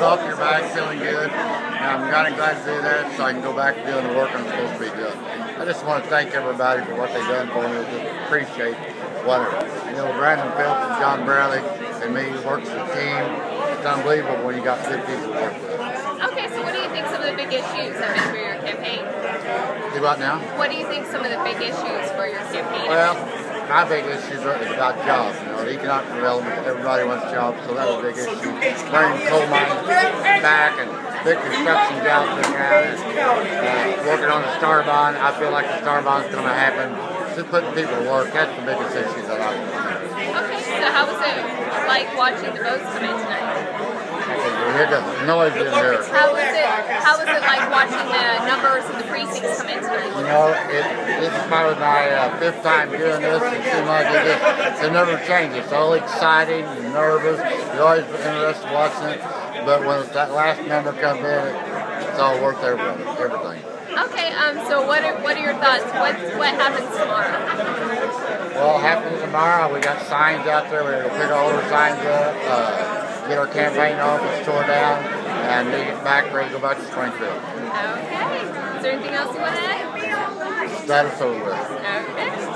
load off your back, feeling good. And I'm kind of glad to do that so I can go back to doing the work I'm supposed to be doing. I just want to thank everybody for what they've done for me. Just appreciate what, you know, Brandon Phelps and John Bradley and me works as a team. It's unbelievable when you got good people to work with. Okay, so what do you think some of the big issues have been for your campaign? Do what now? What do you think some of the big issues for your campaign? Well, my big issue is about jobs. You know, economic development. Everybody wants jobs, so that's a big issue. Bringing coal mines back and big construction jobs around, and uh, working on the star bond. I feel like the star bond is going to happen. Just putting people to work. That's the biggest issue that I. Okay, so how was it like watching the votes come in tonight? You hear the noise in here. How was it? How was it like watching the numbers of the precincts come in tonight? You know, it, this is probably my uh, fifth time doing this. It seems like it just it never changes. It's all exciting and nervous. You're always interested watching it. But when that last number comes in, it's all worth everything. everything. Okay, um, so what are what are your thoughts? What what happens tomorrow? Well, happens tomorrow. We got signs out there. We're gonna pick all the signs up. Uh, get our campaign office tore down, and we get back to go back to Springfield. Okay. Is there anything else you want to add? Status over. Okay.